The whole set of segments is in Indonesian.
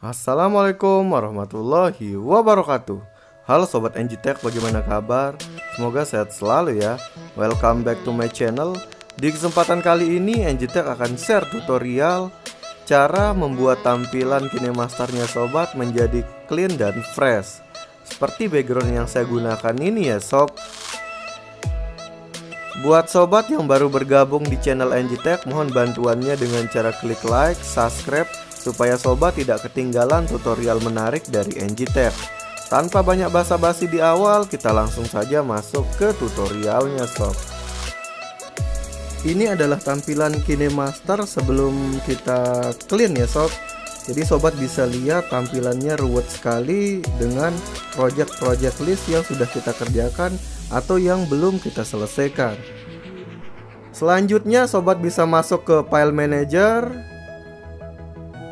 Assalamualaikum warahmatullahi wabarakatuh. Halo Sobat NGTech bagaimana kabar? Semoga sehat selalu ya. Welcome back to my channel. Di kesempatan kali ini NGTech akan share tutorial Cara membuat tampilan KineMasternya Sobat menjadi clean dan fresh. Seperti background yang saya gunakan ini ya sob. Buat sobat yang baru bergabung di channel NGTech, mohon bantuannya dengan cara klik like, subscribe, supaya sobat tidak ketinggalan tutorial menarik dari NGTech. Tanpa banyak basa-basi di awal, kita langsung saja masuk ke tutorialnya sob. Ini adalah tampilan KineMaster sebelum kita clean ya sob. Jadi sobat bisa lihat tampilannya ruwet sekali dengan project-project list yang sudah kita kerjakan atau yang belum kita selesaikan. Selanjutnya sobat bisa masuk ke file manager.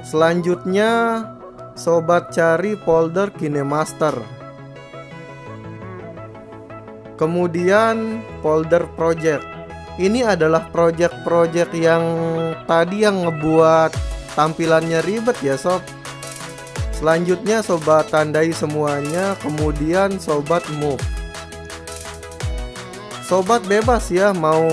Selanjutnya sobat cari folder KineMaster. Kemudian folder project. Ini adalah project-project yang tadi yang ngebuat tampilannya ribet ya sob. Selanjutnya sobat tandai semuanya, kemudian sobat move. Sobat bebas ya mau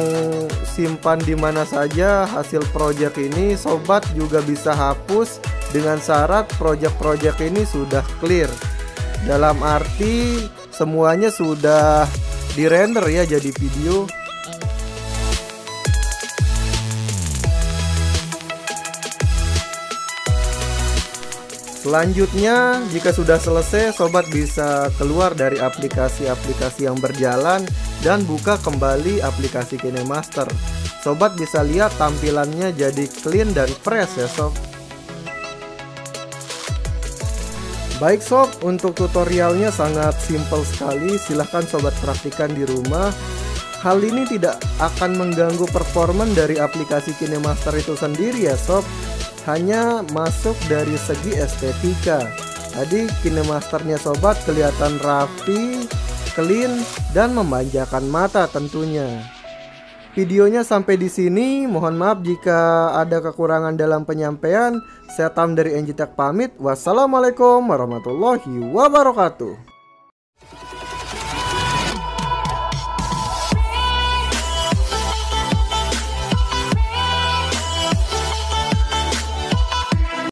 simpan di mana saja hasil project ini sobat juga bisa hapus dengan syarat project-project ini sudah clear. Dalam arti semuanya sudah di render ya jadi video Selanjutnya, jika sudah selesai, sobat bisa keluar dari aplikasi-aplikasi yang berjalan dan buka kembali aplikasi KineMaster. Sobat bisa lihat tampilannya jadi clean dan fresh ya sob. Baik sob, untuk tutorialnya sangat simple sekali. Silahkan sobat praktikan di rumah. Hal ini tidak akan mengganggu performa dari aplikasi KineMaster itu sendiri ya sob hanya masuk dari segi estetika. Tadi kinemasternya sobat kelihatan rapi, clean, dan memanjakan mata tentunya. Videonya sampai di sini. Mohon maaf jika ada kekurangan dalam penyampaian. Saya Tam dari NGTech pamit. Wassalamualaikum warahmatullahi wabarakatuh.